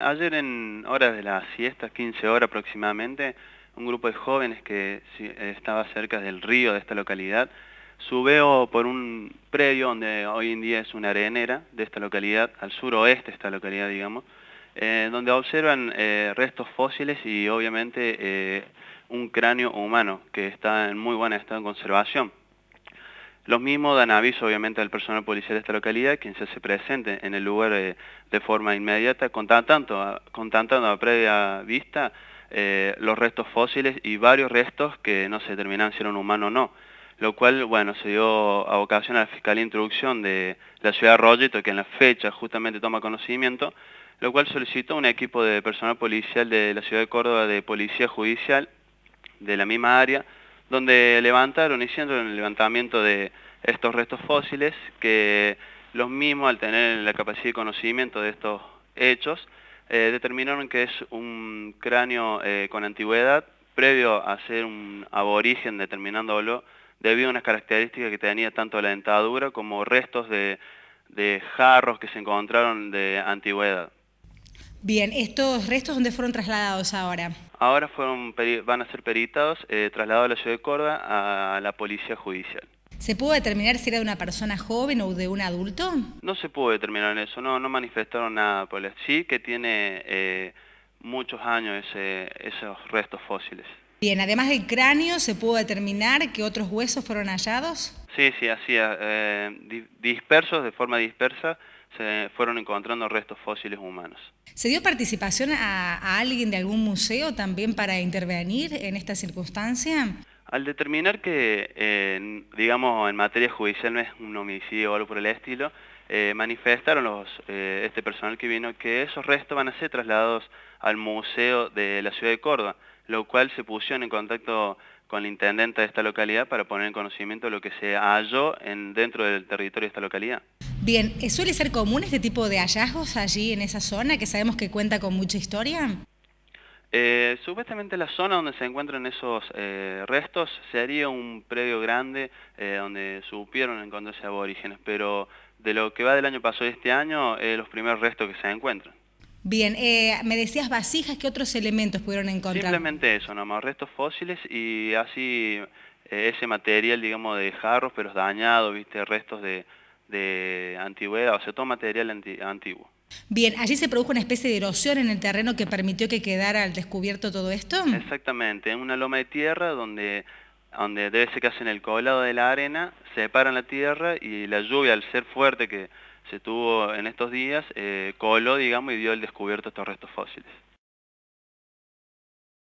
Ayer en horas de la siesta, 15 horas aproximadamente, un grupo de jóvenes que estaba cerca del río de esta localidad subió por un predio donde hoy en día es una arenera de esta localidad, al suroeste de esta localidad, digamos, eh, donde observan eh, restos fósiles y obviamente eh, un cráneo humano que está en muy buen estado de conservación. Los mismos dan aviso obviamente al personal policial de esta localidad, quien se presente en el lugar eh, de forma inmediata, contactando, contactando a previa vista eh, los restos fósiles y varios restos que no se determinan si eran humanos o no. Lo cual, bueno, se dio a ocasión a la Fiscalía de Introducción de la ciudad de Rollito, que en la fecha justamente toma conocimiento, lo cual solicitó un equipo de personal policial de la ciudad de Córdoba de Policía Judicial de la misma área, donde levantaron, hicieron el levantamiento de estos restos fósiles, que los mismos al tener la capacidad de conocimiento de estos hechos, eh, determinaron que es un cráneo eh, con antigüedad, previo a ser un aborigen determinándolo, debido a unas características que tenía tanto la dentadura como restos de, jarros que se encontraron de antigüedad. Bien, ¿estos restos dónde fueron trasladados ahora? Ahora fueron, van a ser peritados, eh, trasladados a la ciudad de Córdoba a la policía judicial. ¿Se pudo determinar si era de una persona joven o de un adulto? No se pudo determinar eso, no, no manifestaron nada por sí que tiene eh, muchos años esos restos fósiles. Bien, además del cráneo, ¿se pudo determinar que otros huesos fueron hallados? Sí, sí, así, eh, dispersos, de forma dispersa, se fueron encontrando restos fósiles humanos. ¿Se dio participación a, alguien de algún museo también para intervenir en esta circunstancia? Al determinar que, digamos, en materia judicial no es un homicidio o algo por el estilo, eh, manifestaron los, eh, este personal que vino que esos restos van a ser trasladados al museo de la ciudad de Córdoba, lo cual se pusieron en contacto con la intendente de esta localidad para poner en conocimiento lo que se halló en, dentro del territorio de esta localidad. Bien, ¿suele ser común este tipo de hallazgos allí en esa zona que sabemos que cuenta con mucha historia? Eh, supuestamente la zona donde se encuentran esos eh, restos sería un predio grande eh, donde supieron encontrarse aborígenes, pero de lo que va del año pasado y este año, los primeros restos que se encuentran. Bien, me decías vasijas, ¿qué otros elementos pudieron encontrar? Simplemente eso, nomás restos fósiles y así ese material, digamos, de jarros, pero dañados, viste, restos de, de antigüedad, o sea, todo material antiguo. Bien, ¿allí se produjo una especie de erosión en el terreno que permitió que quedara al descubierto todo esto? Exactamente, en una loma de tierra donde, donde debe ser casi en el colado de la arena, separan la tierra y la lluvia, al ser fuerte que se tuvo en estos días, eh, coló, digamos, y dio el descubierto estos restos fósiles.